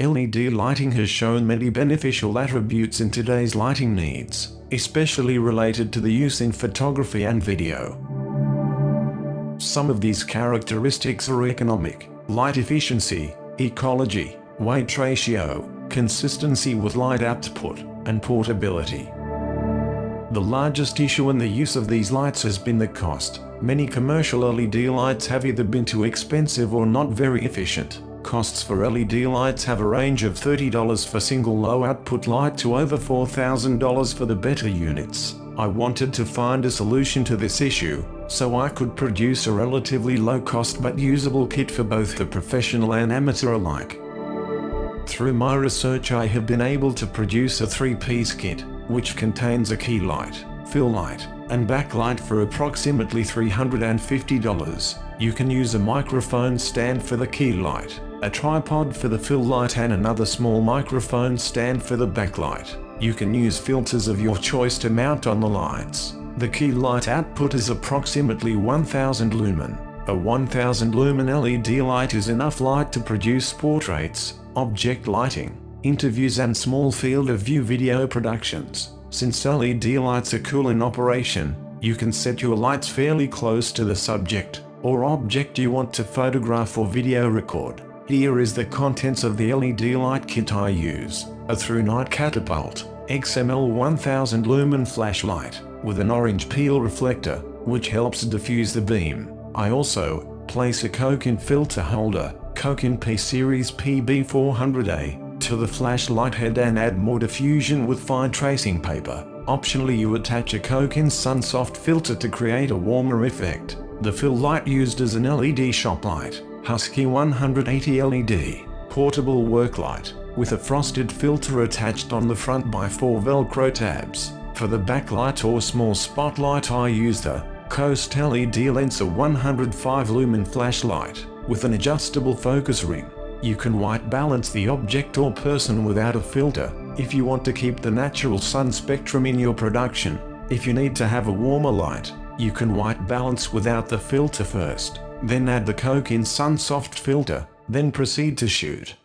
LED lighting has shown many beneficial attributes in today's lighting needs, especially related to the use in photography and video. Some of these characteristics are economic, light efficiency, ecology, weight ratio, consistency with light output, and portability. The largest issue in the use of these lights has been the cost. Many commercial LED lights have either been too expensive or not very efficient. Costs for LED lights have a range of $30 for single low output light to over $4,000 for the better units. I wanted to find a solution to this issue, so I could produce a relatively low cost but usable kit for both the professional and amateur alike. Through my research I have been able to produce a three-piece kit, which contains a key light, fill light, and backlight for approximately $350. You can use a microphone stand for the key light, a tripod for the fill light and another small microphone stand for the backlight. You can use filters of your choice to mount on the lights. The key light output is approximately 1000 lumen. A 1000 lumen LED light is enough light to produce portraits, object lighting, interviews and small field of view video productions. Since LED lights are cool in operation, you can set your lights fairly close to the subject or object you want to photograph or video record. Here is the contents of the LED light kit I use. A ThruNite Catapult XML 1000 lumen flashlight with an orange peel reflector, which helps diffuse the beam. I also place a Cokin filter holder, Cokin P Series PB400A, to the flashlight head and add more diffusion with fine tracing paper. Optionally you attach a Cokin Sunsoft filter to create a warmer effect. The fill light used as an LED shop light, Husky 180 LED, portable work light, with a frosted filter attached on the front by four velcro tabs. For the backlight or small spotlight I used a Coast LED Lenser 105 lumen flashlight, with an adjustable focus ring. You can white balance the object or person without a filter, if you want to keep the natural sun spectrum in your production. If you need to have a warmer light, you can white balance without the filter first, then add the Cokin Sunsoft filter, then proceed to shoot.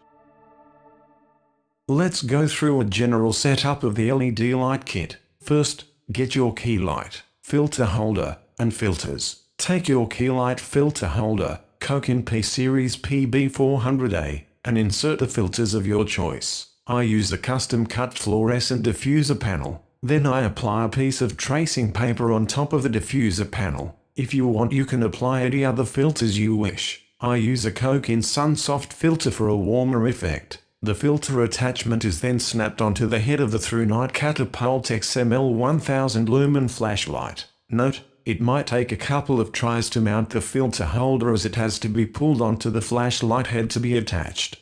Let's go through a general setup of the LED light kit. First, get your key light, filter holder, and filters. Take your key light filter holder, Cokin P Series PB400A, and insert the filters of your choice. I use a custom cut fluorescent diffuser panel. Then I apply a piece of tracing paper on top of the diffuser panel. If you want you can apply any other filters you wish. I use a Cokin Sunsoft filter for a warmer effect. The filter attachment is then snapped onto the head of the ThruNite Catapult XML 1000 lumen flashlight. Note, it might take a couple of tries to mount the filter holder as it has to be pulled onto the flashlight head to be attached.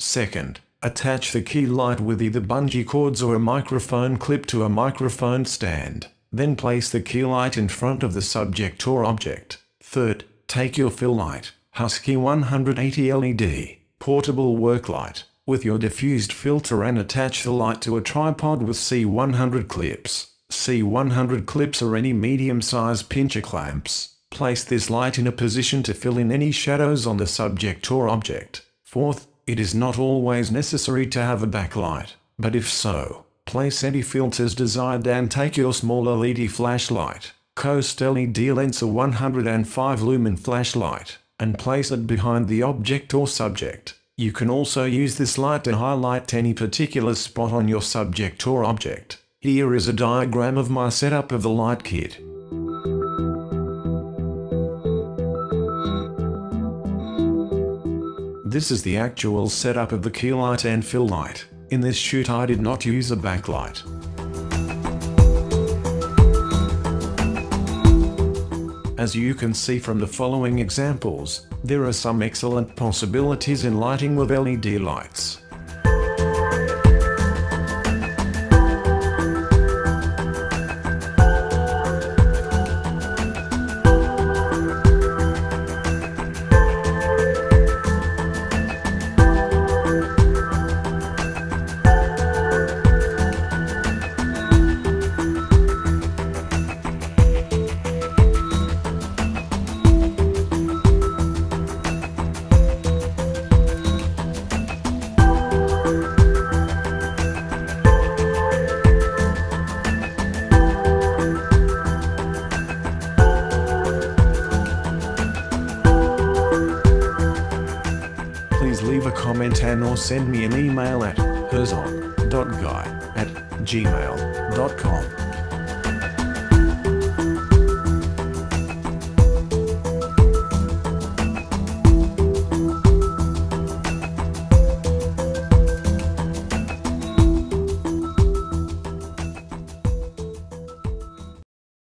Second, attach the key light with either bungee cords or a microphone clip to a microphone stand. Then place the key light in front of the subject or object. Third, take your fill light, Husky 180 LED, portable work light, with your diffused filter and attach the light to a tripod with C100 clips. C100 clips are any medium-sized pincher clamps. Place this light in a position to fill in any shadows on the subject or object. Fourth, it is not always necessary to have a backlight, but if so, place any filters desired and take your small LED flashlight, Coast LED Lenser 105 lumen flashlight, and place it behind the object or subject. You can also use this light to highlight any particular spot on your subject or object. Here is a diagram of my setup of the light kit. This is the actual setup of the key light and fill light. In this shoot I did not use a backlight. As you can see from the following examples, there are some excellent possibilities in lighting with LED lights. Comment and or send me an email at herzog.guy at gmail.com.